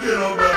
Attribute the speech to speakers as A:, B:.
A: Get over